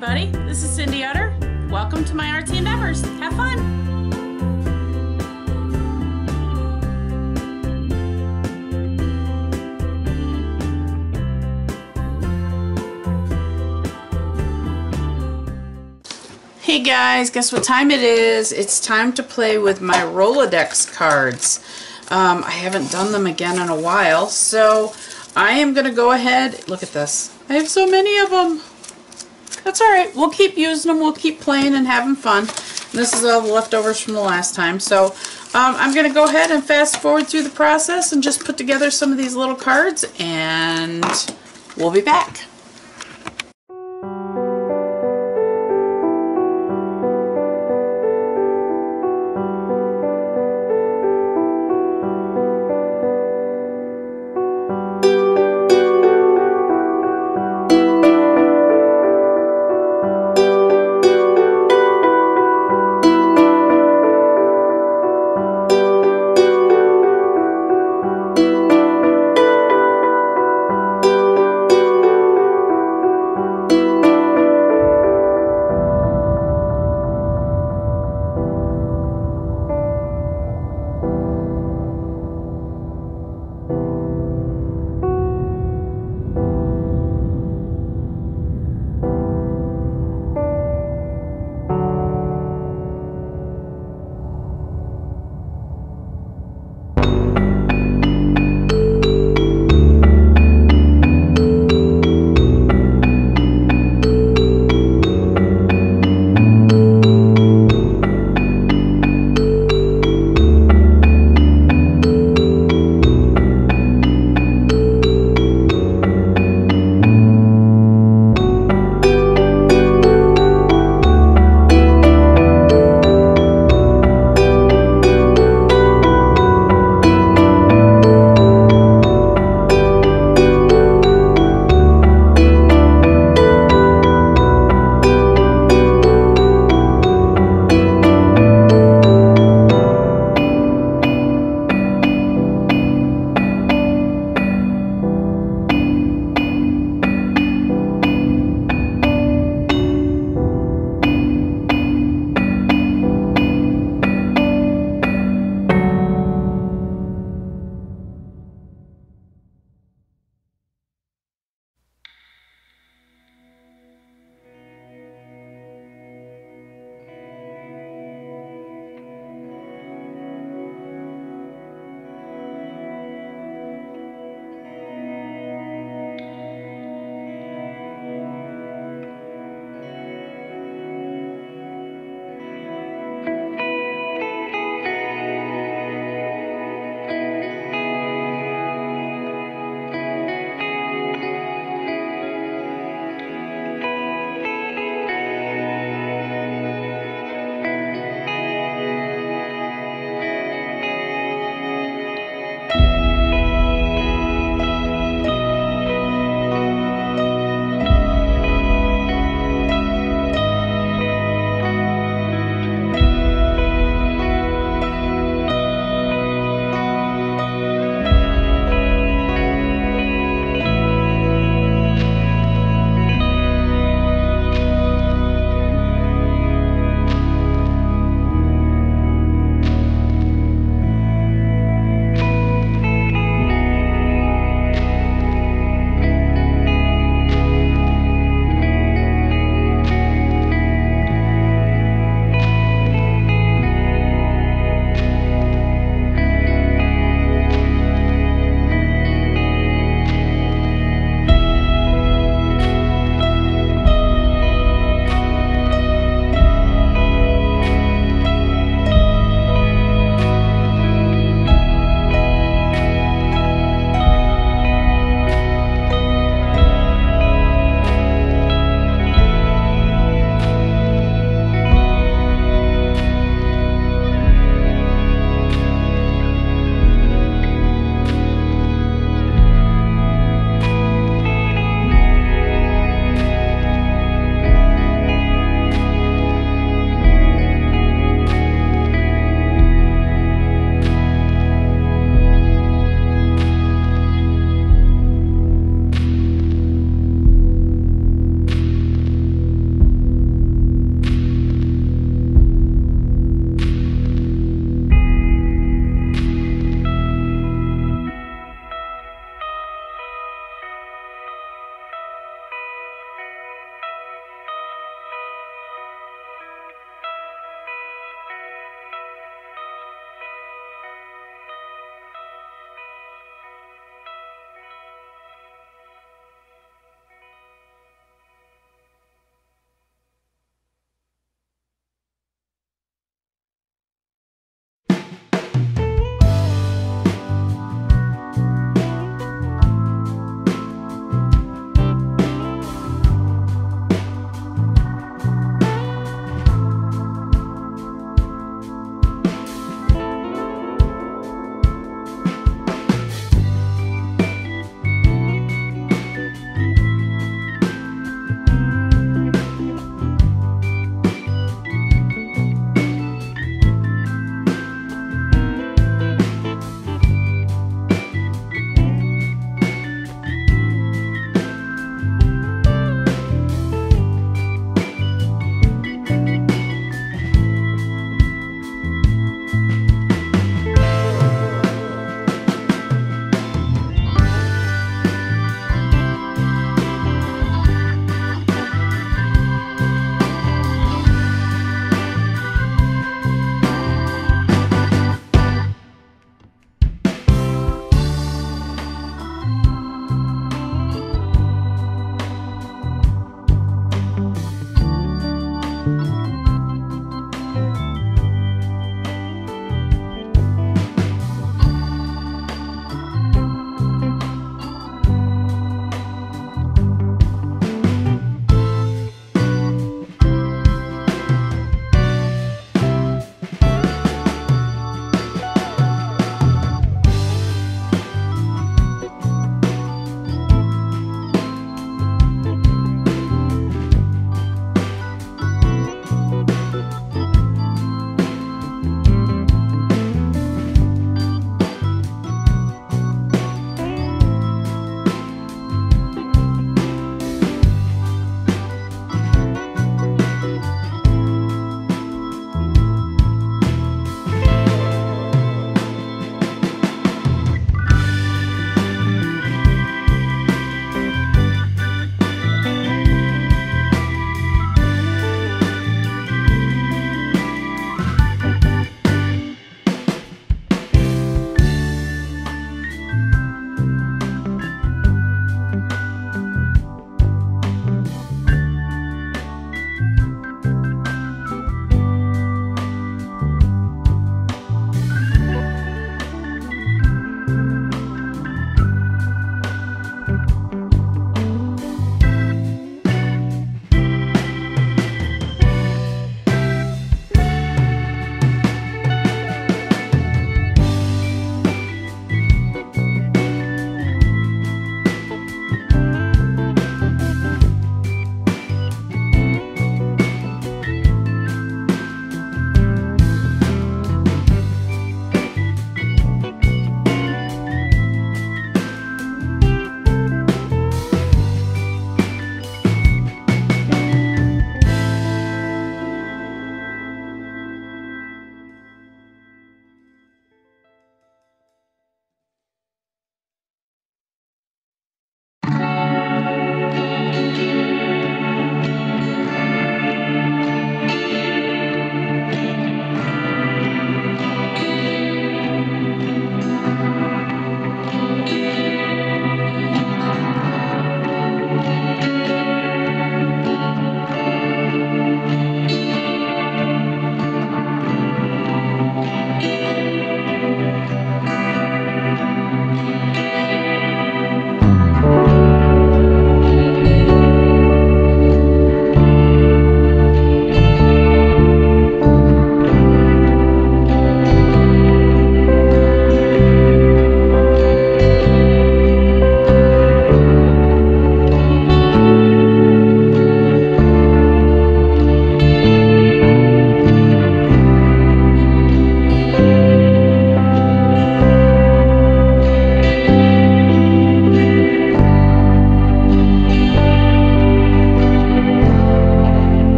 everybody. This is Cindy Utter. Welcome to my artsy endeavors. Have fun. Hey guys, guess what time it is? It's time to play with my Rolodex cards. Um, I haven't done them again in a while, so I am going to go ahead. Look at this. I have so many of them. That's alright. We'll keep using them. We'll keep playing and having fun. This is all the leftovers from the last time. So um, I'm going to go ahead and fast forward through the process and just put together some of these little cards and we'll be back.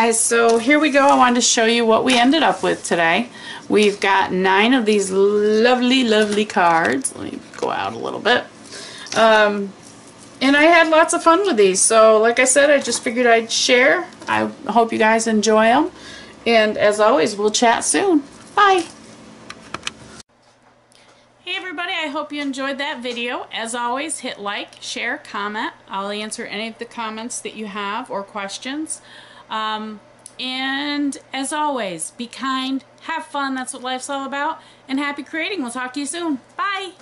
Guys, so here we go. I wanted to show you what we ended up with today. We've got nine of these lovely, lovely cards. Let me go out a little bit. Um, and I had lots of fun with these. So like I said, I just figured I'd share. I hope you guys enjoy them. And as always, we'll chat soon. Bye. Hey everybody, I hope you enjoyed that video. As always, hit like, share, comment. I'll answer any of the comments that you have or questions. Um, and as always, be kind, have fun, that's what life's all about, and happy creating. We'll talk to you soon. Bye!